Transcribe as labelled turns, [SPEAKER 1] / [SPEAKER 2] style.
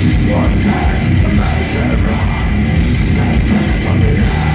[SPEAKER 1] What is the matter? That on the